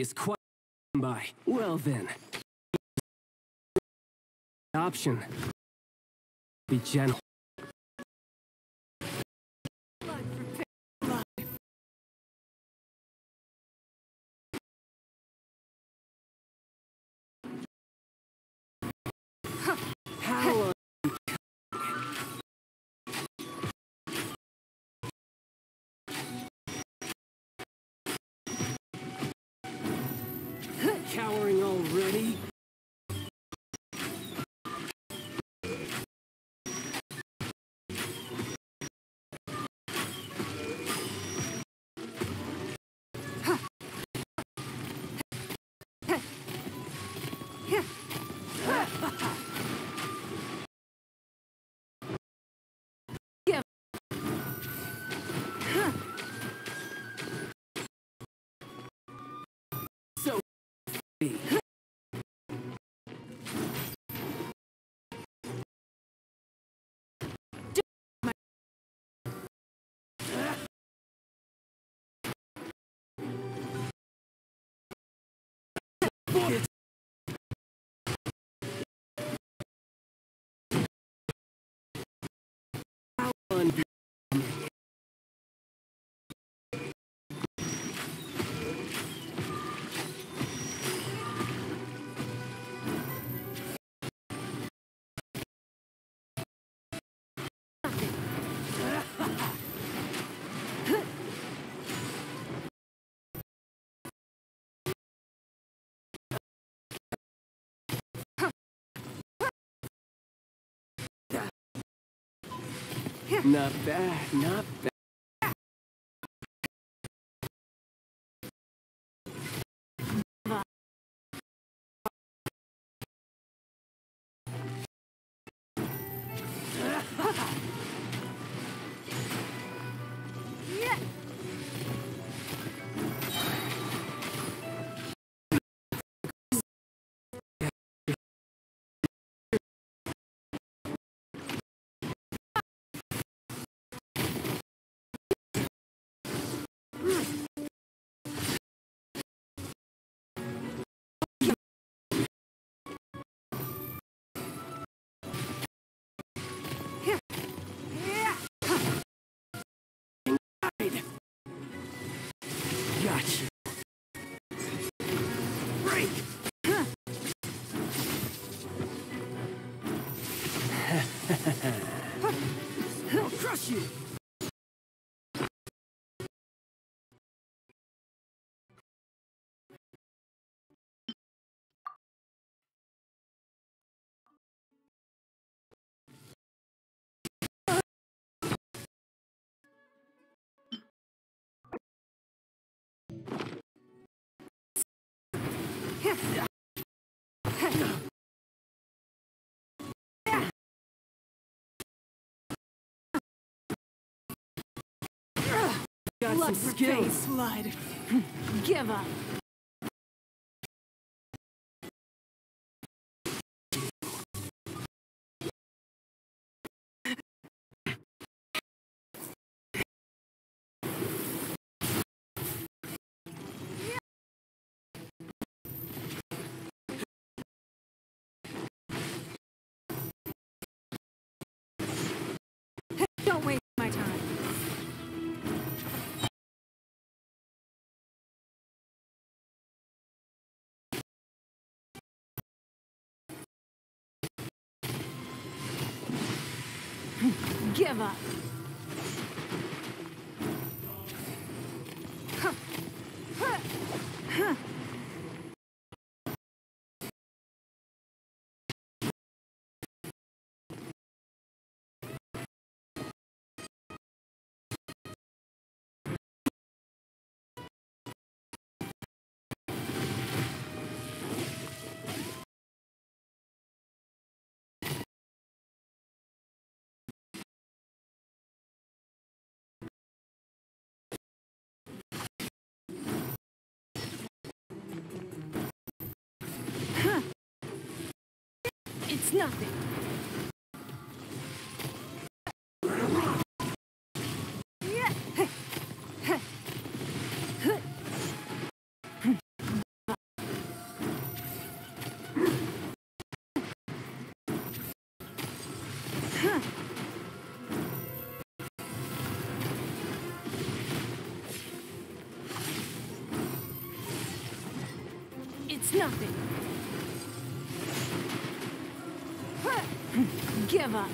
is quite by. Well then. Option. Be gentle. Not bad, not bad. I'll crush you. Got some skills. slide. Give up. Give up. It's nothing. It's nothing. give up.